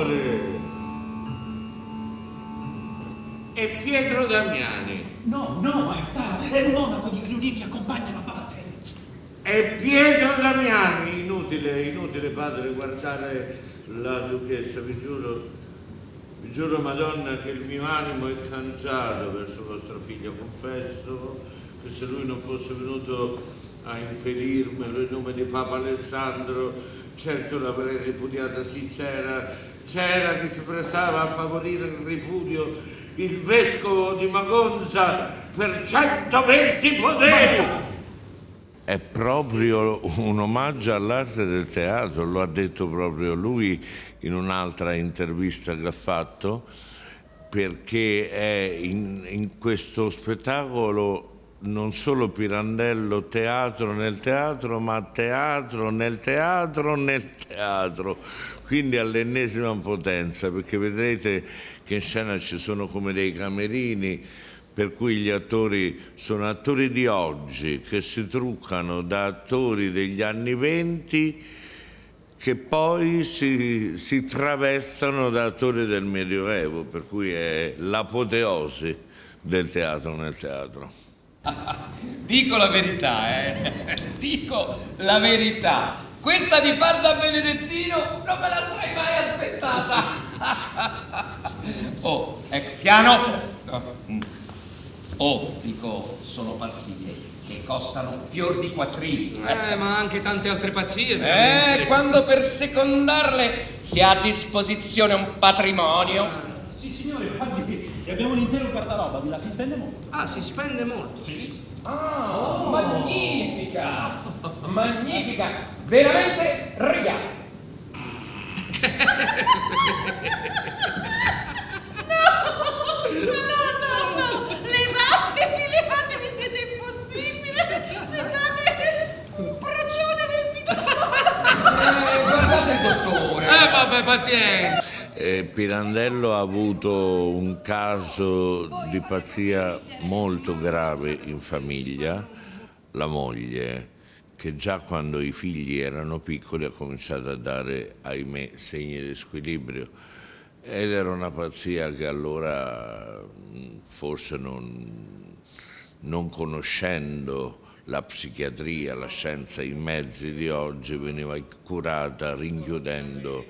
signore! È Pietro Damiani. No, no, maestà, è un monaco di Cluny che accompagna l'abate. È Pietro Damiani. Inutile, inutile, padre, guardare la duchessa, vi giuro, vi giuro, Madonna, che il mio animo è cangiato verso vostro figlio. Confesso che se lui non fosse venuto a impedirmelo in nome di Papa Alessandro, certo l'avrei ripudiata sincera. C'era chi si prestava a favorire il ripudio il vescovo di Magonza per 120 poderi. È proprio un omaggio all'arte del teatro, lo ha detto proprio lui in un'altra intervista che ha fatto, perché è in, in questo spettacolo non solo Pirandello teatro nel teatro, ma teatro nel teatro nel teatro, quindi all'ennesima potenza, perché vedrete che in scena ci sono come dei camerini, per cui gli attori sono attori di oggi che si truccano da attori degli anni venti che poi si, si travestono da attori del Medioevo, per cui è l'apoteosi del teatro nel teatro. Dico la verità, eh. Dico la verità. Questa di far da Benedettino non me la sarei mai aspettata. Oh, ecco, piano. Oh, dico, sono pazzie che costano fior di quattrini. Eh, ma anche tante altre pazzie. Eh, veramente. quando per secondarle si ha a disposizione un patrimonio. Sì, signore, guardi, abbiamo un intero guardaroba, di là si spende molto. Ah, si spende molto. Sì. Ah, magnifica! Magnifica! Veramente regale! No, no, no! Levatevi, levatevi, siete impossibili! Sembrate un procione vestito da Eh, guardate il dottore! Eh, vabbè, pazienza. Eh, Pirandello ha avuto un caso di pazzia molto grave in famiglia, la moglie, che già quando i figli erano piccoli ha cominciato a dare, ahimè, segni di squilibrio. Ed era una pazzia che allora forse non, non conoscendo la psichiatria, la scienza, i mezzi di oggi, veniva curata rinchiudendo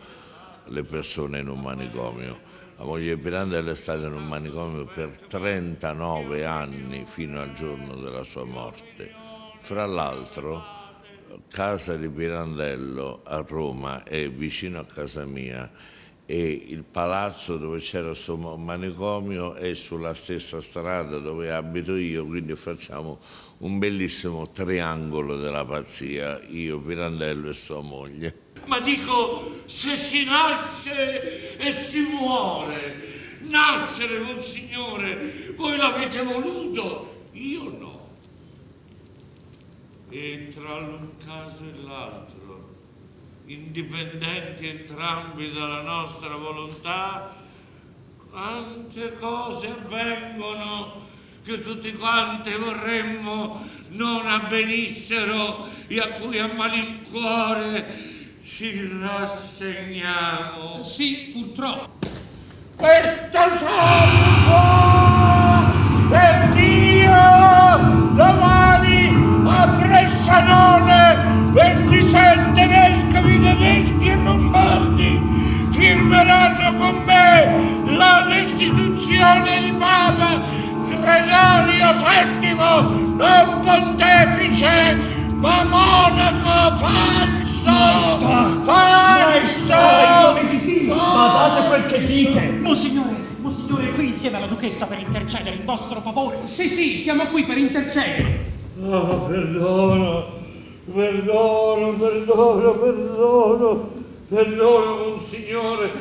le persone in un manicomio. La moglie di Pirandello è stata in un manicomio per 39 anni fino al giorno della sua morte. Fra l'altro, casa di Pirandello a Roma è vicino a casa mia e il palazzo dove c'era questo manicomio è sulla stessa strada dove abito io, quindi facciamo un bellissimo triangolo della pazzia, io, Pirandello e sua moglie. Ma dico, se si nasce e si muore, nascere, monsignore, voi l'avete voluto, io no. E tra l'un caso e l'altro, indipendenti entrambi dalla nostra volontà, quante cose avvengono che tutti quanti vorremmo non avvenissero e a cui a malincuore ci rassegniamo. Sì, purtroppo. Questo sangue è mio domani Gregorio VII non pontefice ma monaco falso falso Maestà, in nome di Dio, badate quel che dite. Monsignore, Monsignore è qui insieme alla duchessa per intercedere in vostro favore. Sì, sì, siamo qui per intercedere. Oh, perdono, perdono, perdono, perdono, perdono, monsignore,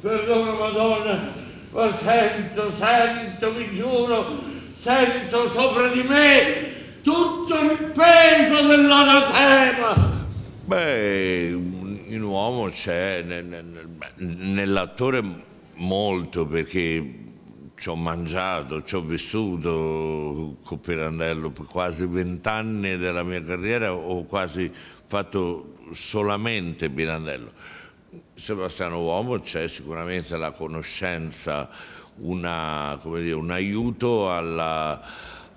perdono, Madonna, ma sento, sento, vi giuro, sento sopra di me tutto il peso dell'anatema. Beh, in uomo c'è, nel- nel- nell'attore molto perché ci ho mangiato, ci ho vissuto con Pirandello per quasi vent'anni della mia carriera, ho quasi fatto solamente Pirandello. Sebastiano Uomo c'è sicuramente la conoscenza, una, dire, un aiuto alla,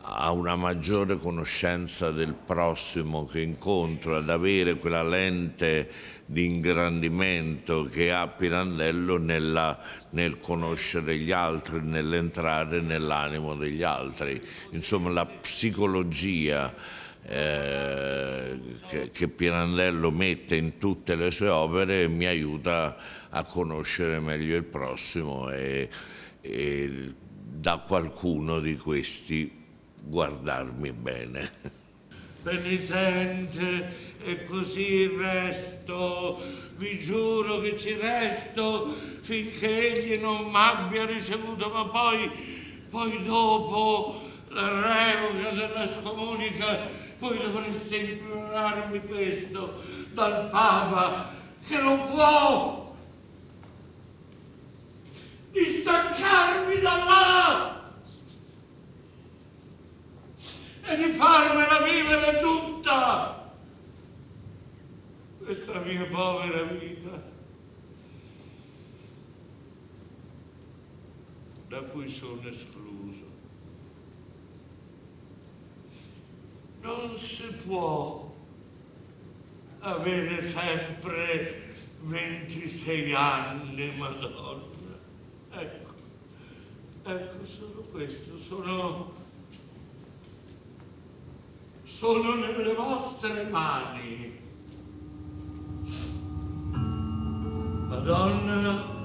a una maggiore conoscenza del prossimo che incontro, ad avere quella lente di ingrandimento che ha Pirandello nella, nel conoscere gli altri, nell'entrare nell'animo degli altri. Insomma, la psicologia eh, che, che Pirandello mette in tutte le sue opere mi aiuta a conoscere meglio il prossimo e, e da qualcuno di questi guardarmi bene. Penitente, e così resto, vi giuro che ci resto finché egli non m'abbia ricevuto, ma poi, poi dopo la revoca della scomunica voi dovreste implorarmi questo dal Papa che non può distaccarmi da là e di farmela vivere tutta questa mia povera vita da cui sono escluso. non si può avere sempre 26 anni, Madonna. Ecco, ecco solo questo, sono, sono nelle vostre mani. Madonna,